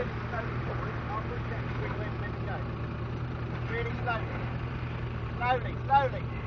Slowly, slowly, slowly.